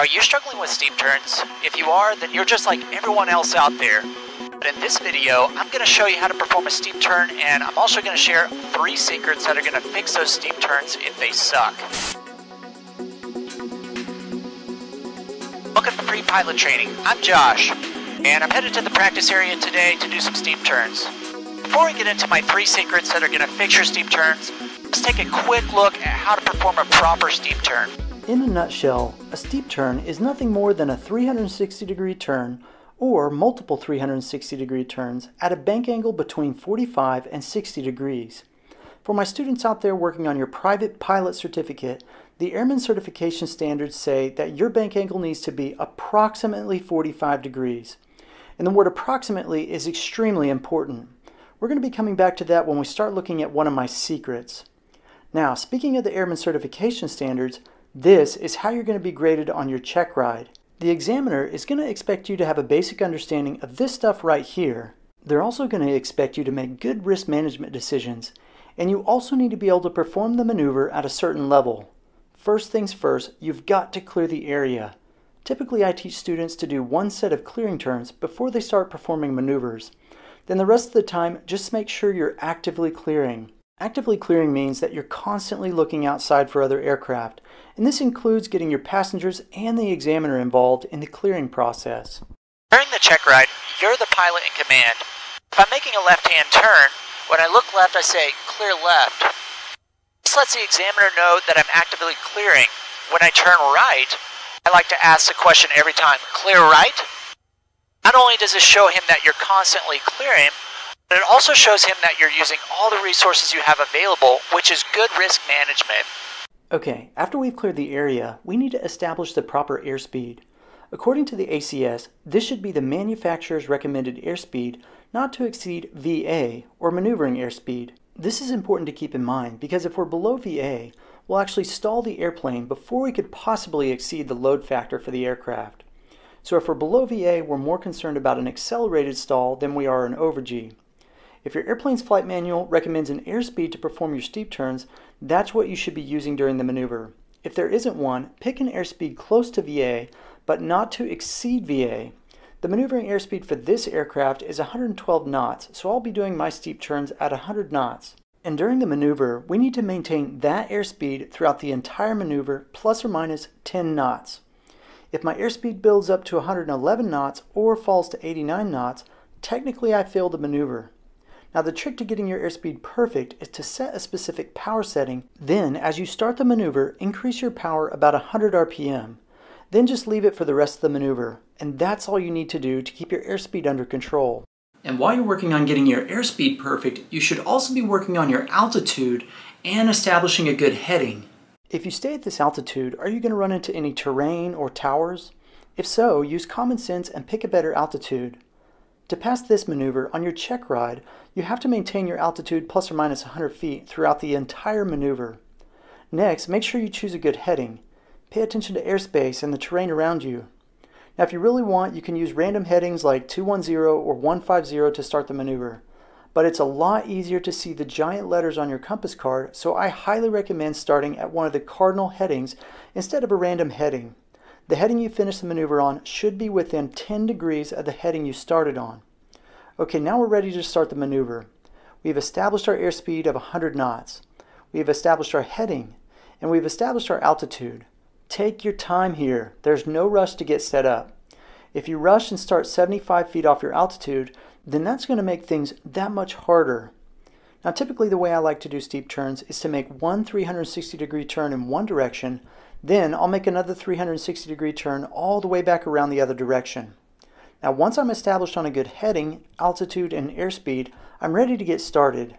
Are you struggling with steep turns? If you are, then you're just like everyone else out there. But in this video, I'm going to show you how to perform a steep turn and I'm also going to share three secrets that are going to fix those steep turns if they suck. Welcome to Free Pilot Training. I'm Josh, and I'm headed to the practice area today to do some steep turns. Before we get into my three secrets that are going to fix your steep turns, let's take a quick look at how to perform a proper steep turn. In a nutshell, a steep turn is nothing more than a 360 degree turn or multiple 360 degree turns at a bank angle between 45 and 60 degrees. For my students out there working on your private pilot certificate, the Airman Certification Standards say that your bank angle needs to be approximately 45 degrees. And the word approximately is extremely important. We're going to be coming back to that when we start looking at one of my secrets. Now, speaking of the Airman Certification Standards, this is how you're going to be graded on your check ride. The examiner is going to expect you to have a basic understanding of this stuff right here. They're also going to expect you to make good risk management decisions, and you also need to be able to perform the maneuver at a certain level. First things first, you've got to clear the area. Typically, I teach students to do one set of clearing turns before they start performing maneuvers. Then the rest of the time, just make sure you're actively clearing. Actively clearing means that you're constantly looking outside for other aircraft, and this includes getting your passengers and the examiner involved in the clearing process. During the check ride, you're the pilot in command. If I'm making a left-hand turn, when I look left, I say, clear left. This lets the examiner know that I'm actively clearing. When I turn right, I like to ask the question every time, clear right? Not only does this show him that you're constantly clearing, but it also shows him that you're using all the resources you have available, which is good risk management. Okay, after we've cleared the area, we need to establish the proper airspeed. According to the ACS, this should be the manufacturer's recommended airspeed not to exceed VA, or maneuvering airspeed. This is important to keep in mind because if we're below VA, we'll actually stall the airplane before we could possibly exceed the load factor for the aircraft. So if we're below VA, we're more concerned about an accelerated stall than we are an over-G. If your airplane's flight manual recommends an airspeed to perform your steep turns, that's what you should be using during the maneuver. If there isn't one, pick an airspeed close to VA, but not to exceed VA. The maneuvering airspeed for this aircraft is 112 knots, so I'll be doing my steep turns at 100 knots. And during the maneuver, we need to maintain that airspeed throughout the entire maneuver, plus or minus 10 knots. If my airspeed builds up to 111 knots or falls to 89 knots, technically I failed the maneuver. Now the trick to getting your airspeed perfect is to set a specific power setting. Then, as you start the maneuver, increase your power about 100 RPM. Then just leave it for the rest of the maneuver. And that's all you need to do to keep your airspeed under control. And while you're working on getting your airspeed perfect, you should also be working on your altitude and establishing a good heading. If you stay at this altitude, are you going to run into any terrain or towers? If so, use common sense and pick a better altitude. To pass this maneuver on your check ride, you have to maintain your altitude plus or minus 100 feet throughout the entire maneuver. Next, make sure you choose a good heading. Pay attention to airspace and the terrain around you. Now if you really want, you can use random headings like 210 or 150 to start the maneuver but it's a lot easier to see the giant letters on your compass card, so I highly recommend starting at one of the cardinal headings instead of a random heading. The heading you finish the maneuver on should be within 10 degrees of the heading you started on. Okay, now we're ready to start the maneuver. We've established our airspeed of 100 knots. We've established our heading, and we've established our altitude. Take your time here. There's no rush to get set up. If you rush and start 75 feet off your altitude, then that's going to make things that much harder. Now typically the way I like to do steep turns is to make one 360 degree turn in one direction, then I'll make another 360 degree turn all the way back around the other direction. Now once I'm established on a good heading, altitude, and airspeed, I'm ready to get started.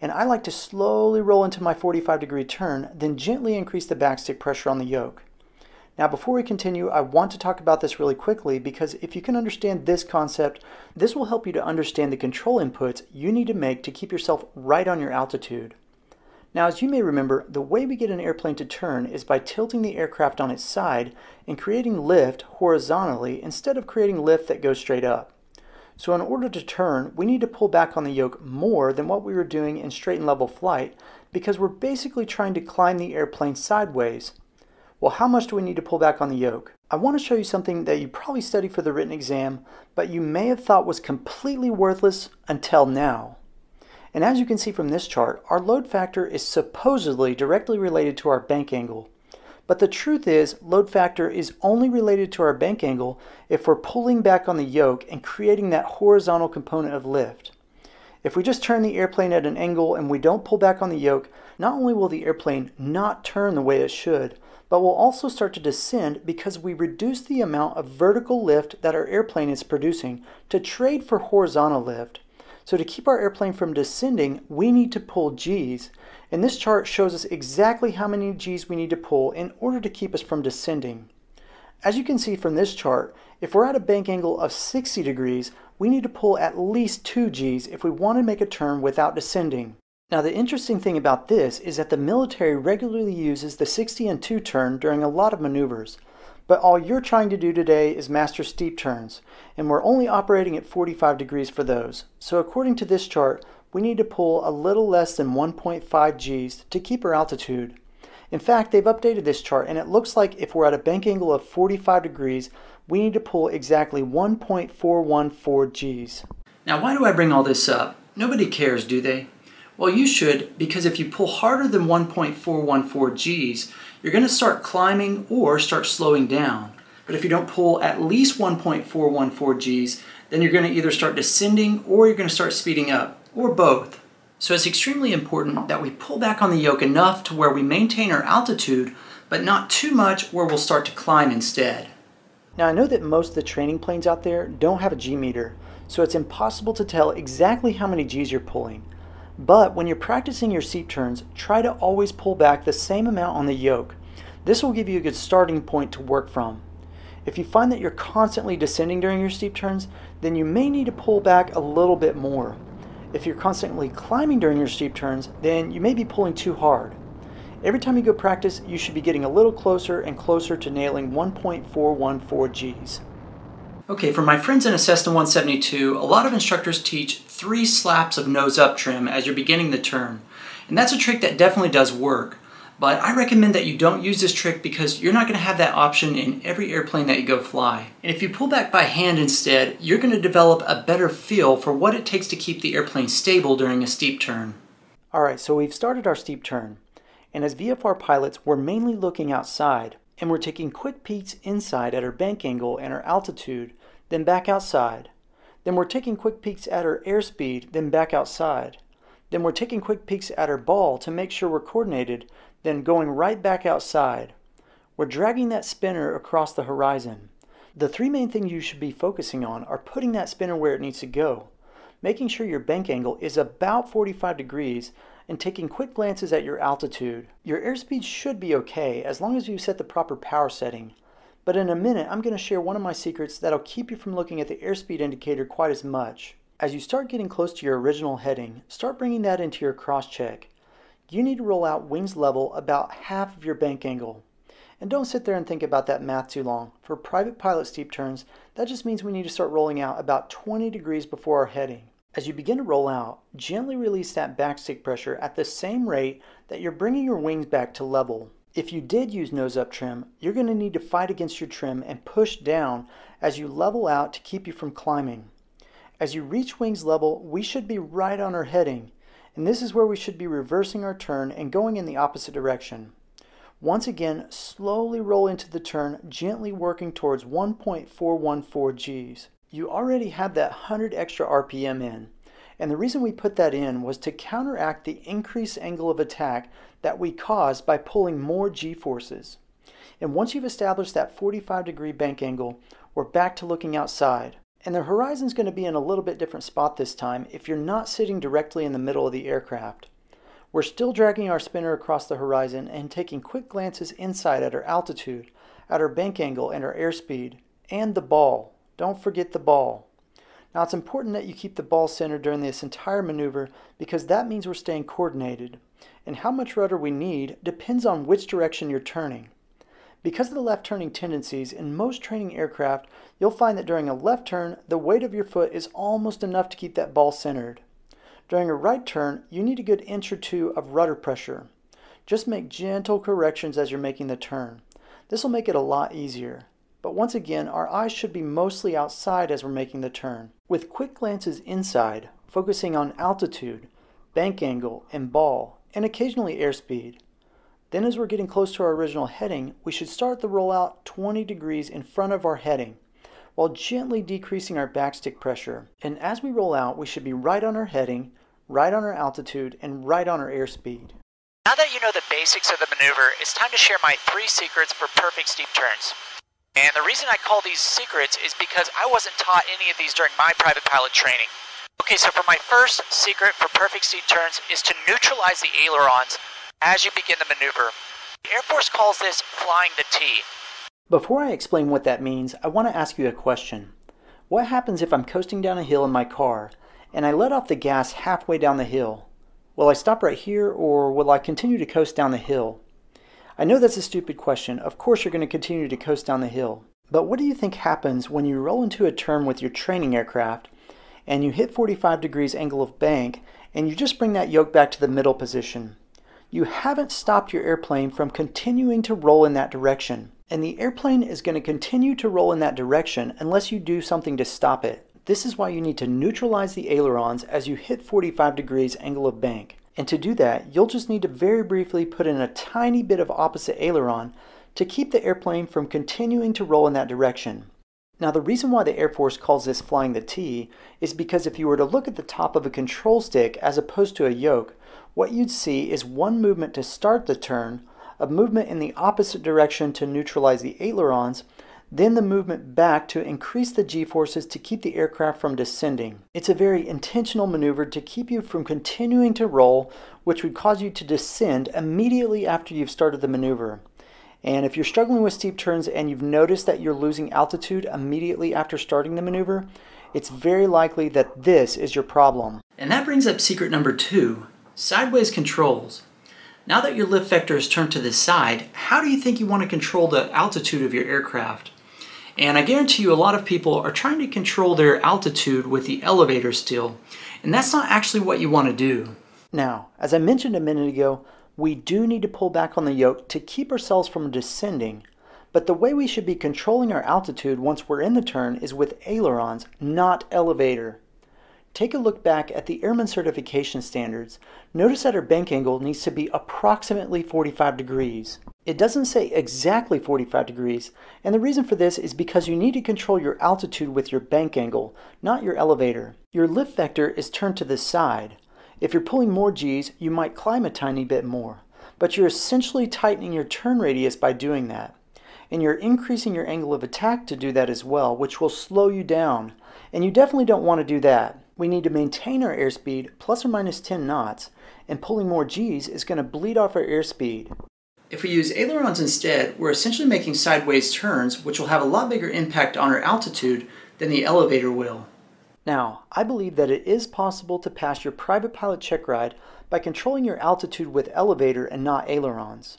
And I like to slowly roll into my 45 degree turn, then gently increase the backstick pressure on the yoke. Now before we continue, I want to talk about this really quickly because if you can understand this concept, this will help you to understand the control inputs you need to make to keep yourself right on your altitude. Now as you may remember, the way we get an airplane to turn is by tilting the aircraft on its side and creating lift horizontally instead of creating lift that goes straight up. So in order to turn, we need to pull back on the yoke more than what we were doing in straight and level flight because we're basically trying to climb the airplane sideways well, how much do we need to pull back on the yoke? I want to show you something that you probably studied for the written exam, but you may have thought was completely worthless until now. And as you can see from this chart, our load factor is supposedly directly related to our bank angle. But the truth is, load factor is only related to our bank angle if we're pulling back on the yoke and creating that horizontal component of lift. If we just turn the airplane at an angle and we don't pull back on the yoke, not only will the airplane not turn the way it should, but will also start to descend because we reduce the amount of vertical lift that our airplane is producing to trade for horizontal lift. So to keep our airplane from descending, we need to pull G's. And this chart shows us exactly how many G's we need to pull in order to keep us from descending. As you can see from this chart, if we're at a bank angle of 60 degrees, we need to pull at least 2 G's if we want to make a turn without descending. Now the interesting thing about this is that the military regularly uses the 60 and 2 turn during a lot of maneuvers. But all you're trying to do today is master steep turns, and we're only operating at 45 degrees for those. So according to this chart, we need to pull a little less than 1.5 Gs to keep our altitude. In fact, they've updated this chart and it looks like if we're at a bank angle of 45 degrees, we need to pull exactly 1.414 Gs. Now why do I bring all this up? Nobody cares, do they? Well, you should, because if you pull harder than 1.414 Gs, you're going to start climbing or start slowing down. But if you don't pull at least 1.414 Gs, then you're going to either start descending or you're going to start speeding up, or both. So it's extremely important that we pull back on the yoke enough to where we maintain our altitude, but not too much where we'll start to climb instead. Now I know that most of the training planes out there don't have a G meter, so it's impossible to tell exactly how many Gs you're pulling. But when you're practicing your steep turns, try to always pull back the same amount on the yoke. This will give you a good starting point to work from. If you find that you're constantly descending during your steep turns, then you may need to pull back a little bit more. If you're constantly climbing during your steep turns, then you may be pulling too hard. Every time you go practice, you should be getting a little closer and closer to nailing 1.414 Gs. Okay, for my friends in a Cessna 172, a lot of instructors teach three slaps of nose up trim as you're beginning the turn. And that's a trick that definitely does work. But I recommend that you don't use this trick because you're not going to have that option in every airplane that you go fly. And if you pull back by hand instead, you're going to develop a better feel for what it takes to keep the airplane stable during a steep turn. Alright, so we've started our steep turn. And as VFR pilots, we're mainly looking outside and we're taking quick peeks inside at our bank angle and our altitude, then back outside. Then we're taking quick peeks at our airspeed, then back outside. Then we're taking quick peeks at our ball to make sure we're coordinated, then going right back outside. We're dragging that spinner across the horizon. The three main things you should be focusing on are putting that spinner where it needs to go, making sure your bank angle is about 45 degrees, and taking quick glances at your altitude. Your airspeed should be okay as long as you set the proper power setting. But in a minute, I'm going to share one of my secrets that'll keep you from looking at the airspeed indicator quite as much. As you start getting close to your original heading, start bringing that into your cross check. You need to roll out wings level about half of your bank angle. And don't sit there and think about that math too long. For private pilot steep turns, that just means we need to start rolling out about 20 degrees before our heading. As you begin to roll out, gently release that backstick pressure at the same rate that you're bringing your wings back to level. If you did use nose up trim, you're going to need to fight against your trim and push down as you level out to keep you from climbing. As you reach wings level, we should be right on our heading, and this is where we should be reversing our turn and going in the opposite direction. Once again, slowly roll into the turn, gently working towards 1.414 Gs. You already have that 100 extra RPM in. And the reason we put that in was to counteract the increased angle of attack that we caused by pulling more g-forces. And once you've established that 45 degree bank angle, we're back to looking outside. And the horizon's going to be in a little bit different spot this time if you're not sitting directly in the middle of the aircraft. We're still dragging our spinner across the horizon and taking quick glances inside at our altitude, at our bank angle and our airspeed, and the ball. Don't forget the ball. Now it's important that you keep the ball centered during this entire maneuver because that means we're staying coordinated. And how much rudder we need depends on which direction you're turning. Because of the left turning tendencies, in most training aircraft, you'll find that during a left turn, the weight of your foot is almost enough to keep that ball centered. During a right turn, you need a good inch or two of rudder pressure. Just make gentle corrections as you're making the turn. This will make it a lot easier. But once again, our eyes should be mostly outside as we're making the turn. With quick glances inside, focusing on altitude, bank angle, and ball, and occasionally airspeed. Then as we're getting close to our original heading, we should start the rollout 20 degrees in front of our heading, while gently decreasing our backstick pressure. And as we roll out, we should be right on our heading, right on our altitude, and right on our airspeed. Now that you know the basics of the maneuver, it's time to share my three secrets for perfect steep turns. And the reason I call these secrets is because I wasn't taught any of these during my private pilot training. Okay, so for my first secret for perfect steep turns is to neutralize the ailerons as you begin the maneuver. The Air Force calls this flying the T. Before I explain what that means, I want to ask you a question. What happens if I'm coasting down a hill in my car and I let off the gas halfway down the hill? Will I stop right here or will I continue to coast down the hill? I know that's a stupid question. Of course, you're going to continue to coast down the hill. But what do you think happens when you roll into a turn with your training aircraft and you hit 45 degrees angle of bank and you just bring that yoke back to the middle position? You haven't stopped your airplane from continuing to roll in that direction. And the airplane is going to continue to roll in that direction unless you do something to stop it. This is why you need to neutralize the ailerons as you hit 45 degrees angle of bank. And to do that, you'll just need to very briefly put in a tiny bit of opposite aileron to keep the airplane from continuing to roll in that direction. Now, the reason why the Air Force calls this flying the T is because if you were to look at the top of a control stick as opposed to a yoke, what you'd see is one movement to start the turn, a movement in the opposite direction to neutralize the ailerons, then the movement back to increase the g-forces to keep the aircraft from descending. It's a very intentional maneuver to keep you from continuing to roll, which would cause you to descend immediately after you've started the maneuver. And if you're struggling with steep turns and you've noticed that you're losing altitude immediately after starting the maneuver, it's very likely that this is your problem. And that brings up secret number two, sideways controls. Now that your lift vector is turned to the side, how do you think you want to control the altitude of your aircraft? And I guarantee you a lot of people are trying to control their altitude with the elevator still, and that's not actually what you want to do. Now, as I mentioned a minute ago, we do need to pull back on the yoke to keep ourselves from descending, but the way we should be controlling our altitude once we're in the turn is with ailerons, not elevator. Take a look back at the Airman Certification Standards. Notice that our bank angle needs to be approximately 45 degrees. It doesn't say exactly 45 degrees, and the reason for this is because you need to control your altitude with your bank angle, not your elevator. Your lift vector is turned to the side. If you're pulling more G's, you might climb a tiny bit more, but you're essentially tightening your turn radius by doing that. And you're increasing your angle of attack to do that as well, which will slow you down. And you definitely don't want to do that. We need to maintain our airspeed plus or minus 10 knots, and pulling more G's is going to bleed off our airspeed. If we use ailerons instead, we're essentially making sideways turns, which will have a lot bigger impact on our altitude than the elevator will. Now, I believe that it is possible to pass your private pilot check ride by controlling your altitude with elevator and not ailerons.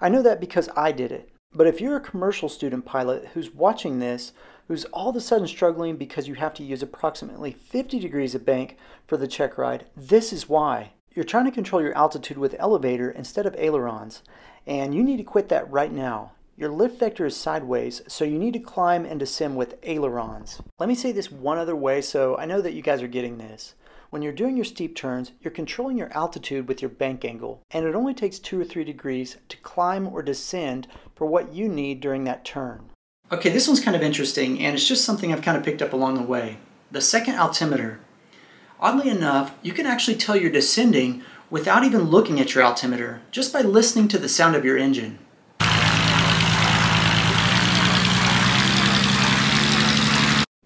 I know that because I did it. But if you're a commercial student pilot who's watching this, who's all of a sudden struggling because you have to use approximately 50 degrees of bank for the check ride, this is why. You're trying to control your altitude with elevator instead of ailerons, and you need to quit that right now. Your lift vector is sideways, so you need to climb and descend with ailerons. Let me say this one other way so I know that you guys are getting this. When you're doing your steep turns, you're controlling your altitude with your bank angle, and it only takes 2 or 3 degrees to climb or descend for what you need during that turn. Okay, this one's kind of interesting, and it's just something I've kind of picked up along the way. The second altimeter. Oddly enough, you can actually tell you're descending without even looking at your altimeter, just by listening to the sound of your engine.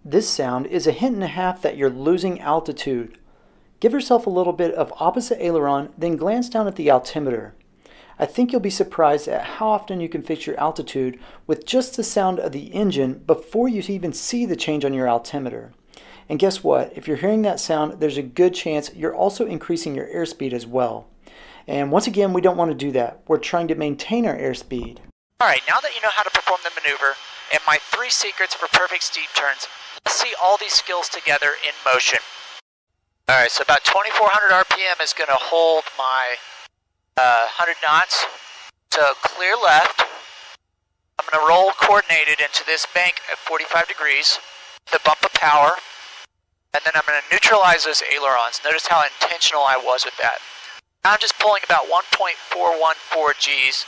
This sound is a hint and a half that you're losing altitude. Give yourself a little bit of opposite aileron, then glance down at the altimeter. I think you'll be surprised at how often you can fix your altitude with just the sound of the engine before you even see the change on your altimeter. And guess what? If you're hearing that sound, there's a good chance you're also increasing your airspeed as well. And once again, we don't want to do that. We're trying to maintain our airspeed. All right, now that you know how to perform the maneuver and my three secrets for perfect steep turns, let's see all these skills together in motion. All right, so about 2400 RPM is going to hold my uh, 100 knots. So clear left, I'm going to roll coordinated into this bank at 45 degrees, the bump of power, and then I'm going to neutralize those ailerons. Notice how intentional I was with that. Now I'm just pulling about 1.414 Gs,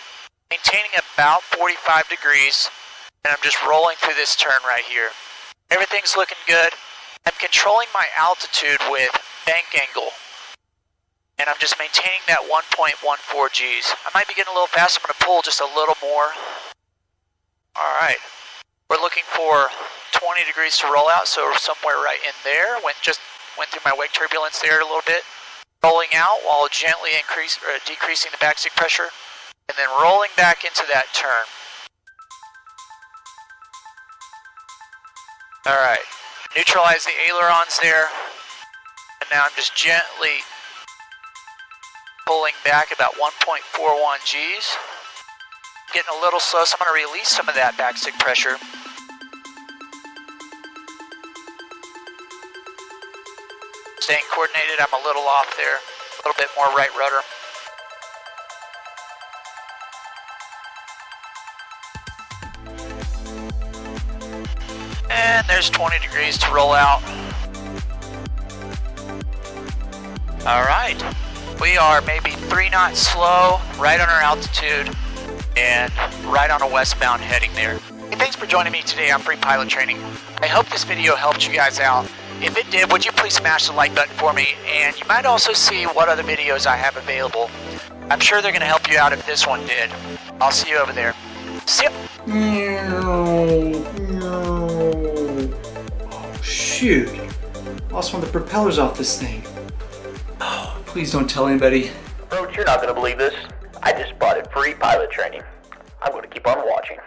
maintaining about 45 degrees, and I'm just rolling through this turn right here. Everything's looking good. I'm controlling my altitude with bank angle. And I'm just maintaining that 1.14 Gs. I might be getting a little fast. I'm going to pull just a little more. All right. We're looking for 20 degrees to roll out, so somewhere right in there. Went just went through my wake turbulence there a little bit. Rolling out while gently increase or decreasing the backstick pressure, and then rolling back into that turn. All right. Neutralize the ailerons there. And now I'm just gently pulling back about 1.41 Gs. Getting a little slow, so I'm going to release some of that backstick pressure. Staying coordinated, I'm a little off there. A little bit more right rudder. And there's 20 degrees to roll out. All right. We are maybe three knots slow, right on our altitude, and right on a westbound heading there. Hey, thanks for joining me today on Free Pilot Training. I hope this video helped you guys out. If it did, would you please smash the like button for me? And you might also see what other videos I have available. I'm sure they're going to help you out if this one did. I'll see you over there. See ya. No, no. Oh, shoot. Lost one of the propellers off this thing. Please don't tell anybody. Roach, you're not to believe this. I just spotted free pilot training. I'm going to keep on watching.